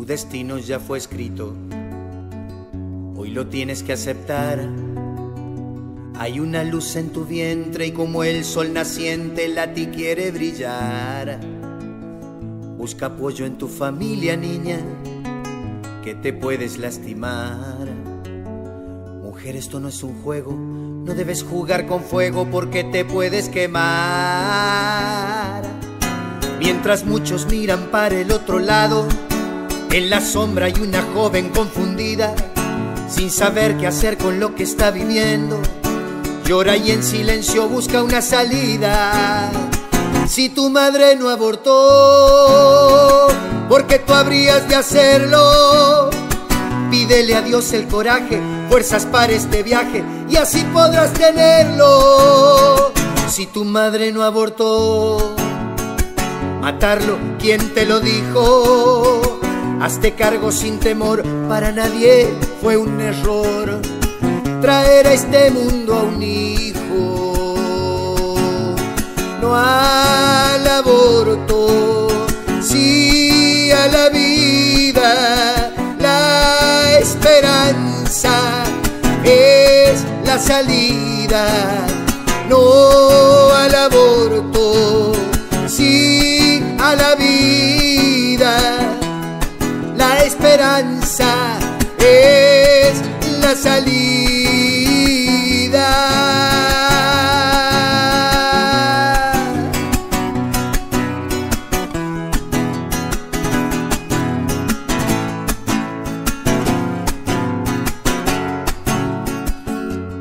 Tu destino ya fue escrito, hoy lo tienes que aceptar. Hay una luz en tu vientre y como el sol naciente la ti quiere brillar. Busca apoyo en tu familia, niña, que te puedes lastimar. Mujer, esto no es un juego, no debes jugar con fuego porque te puedes quemar. Mientras muchos miran para el otro lado, en la sombra hay una joven confundida, sin saber qué hacer con lo que está viviendo. Llora y en silencio busca una salida. Si tu madre no abortó, porque tú habrías de hacerlo. Pídele a Dios el coraje, fuerzas para este viaje y así podrás tenerlo. Si tu madre no abortó, matarlo, ¿quién te lo dijo? Hazte cargo sin temor, para nadie fue un error. Traer a este mundo a un hijo, no al aborto, sí a la vida, la esperanza es la salida, no es la salida.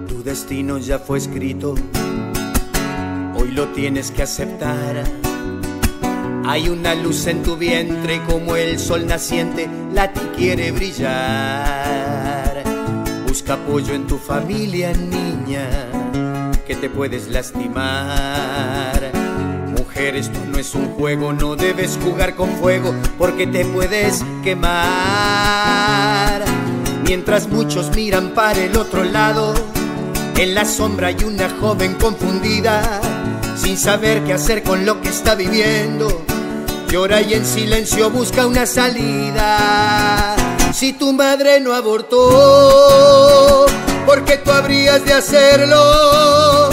Tu destino ya fue escrito, hoy lo tienes que aceptar. Hay una luz en tu vientre como el sol naciente, la ti quiere brillar. Busca apoyo en tu familia, niña, que te puedes lastimar. Mujer, esto no es un juego, no debes jugar con fuego porque te puedes quemar. Mientras muchos miran para el otro lado, en la sombra hay una joven confundida, sin saber qué hacer con lo que está viviendo. Llora y en silencio busca una salida. Si tu madre no abortó, porque tú habrías de hacerlo.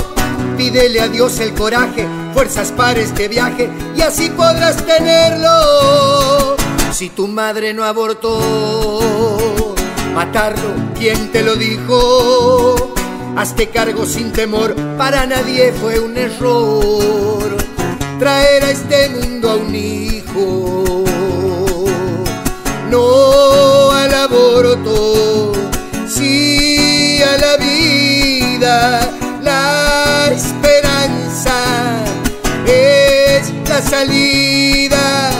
Pídele a Dios el coraje, fuerzas para este viaje y así podrás tenerlo. Si tu madre no abortó, matarlo, ¿quién te lo dijo? Hazte cargo sin temor, para nadie fue un error traer a este mundo a un hijo, no al aborto, sí a la vida, la esperanza es la salida,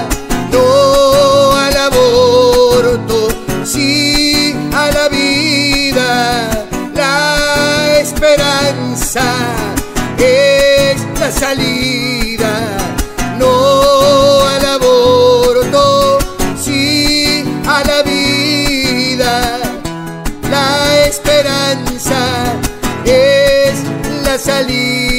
no al aborto, sí a la vida, la esperanza es la salida. es la salida.